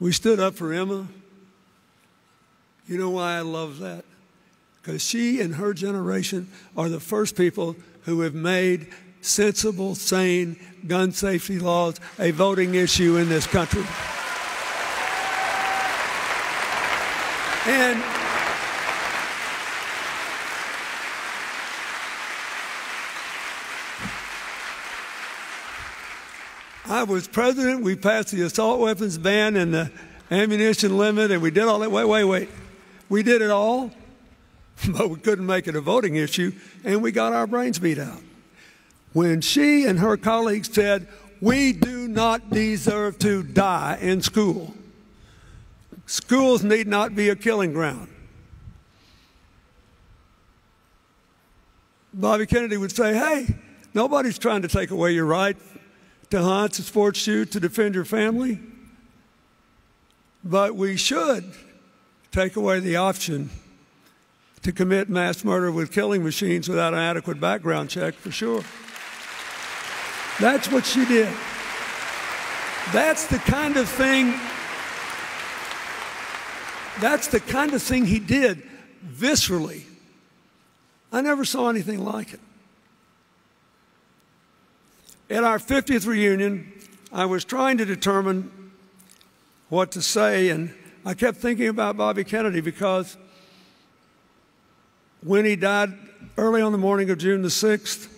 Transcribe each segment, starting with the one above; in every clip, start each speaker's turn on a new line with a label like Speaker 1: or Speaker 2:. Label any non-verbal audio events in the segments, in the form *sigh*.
Speaker 1: We stood up for Emma. You know why I love that? Because she and her generation are the first people who have made sensible, sane gun safety laws a voting issue in this country. And I was president. We passed the assault weapons ban and the ammunition limit, and we did all that. Wait, wait, wait. We did it all, *laughs* but we couldn't make it a voting issue, and we got our brains beat out. When she and her colleagues said, We do not deserve to die in school, schools need not be a killing ground. Bobby Kennedy would say, Hey, nobody's trying to take away your right to hunt, to sports shoot, to defend your family. But we should take away the option to commit mass murder with killing machines without an adequate background check, for sure. That's what she did. That's the kind of thing. That's the kind of thing he did viscerally. I never saw anything like it. At our 50th reunion, I was trying to determine what to say, and I kept thinking about Bobby Kennedy because when he died early on the morning of June the 6th,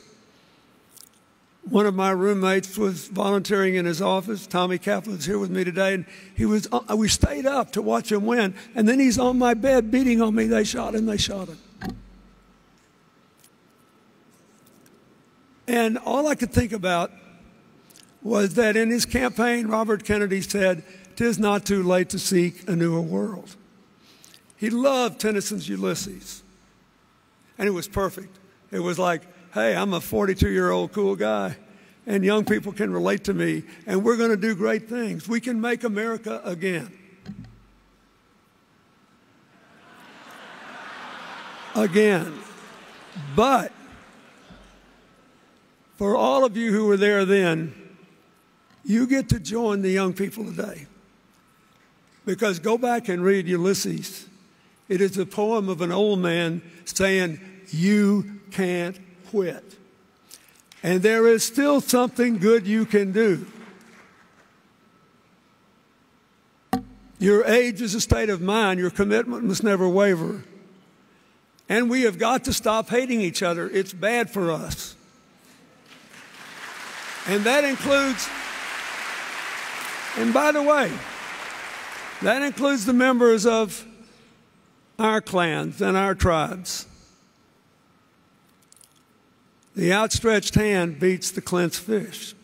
Speaker 1: one of my roommates was volunteering in his office. Tommy Caplan's here with me today, and he was. Uh, we stayed up to watch him win, and then he's on my bed beating on me. They shot him. They shot him. And all I could think about was that in his campaign, Robert Kennedy said, "Tis not too late to seek a newer world." He loved Tennyson's Ulysses, and it was perfect. It was like, "Hey, I'm a 42-year-old cool guy." and young people can relate to me, and we're going to do great things. We can make America again. Again. But for all of you who were there then, you get to join the young people today. Because go back and read Ulysses. It is a poem of an old man saying, You can't quit. And there is still something good you can do. Your age is a state of mind. Your commitment must never waver. And we have got to stop hating each other. It's bad for us. And that includes, and by the way, that includes the members of our clans and our tribes. The outstretched hand beats the clenched fist.